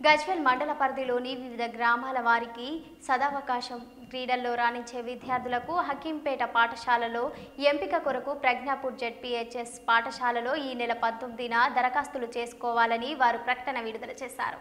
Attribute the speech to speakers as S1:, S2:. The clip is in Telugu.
S1: గజ్వేల్ మండల పరిధిలోని వివిధ గ్రామాల వారికి సదావకాశం క్రీడల్లో రాణించే విద్యార్థులకు హకీంపేట పాఠశాలలో ఎంపిక కొరకు ప్రజ్ఞాపూర్ జెడ్పీహెచ్ఎస్ పాఠశాలలో ఈ నెల పంతొమ్మిదిన దరఖాస్తులు చేసుకోవాలని వారు ప్రకటన విడుదల చేశారు.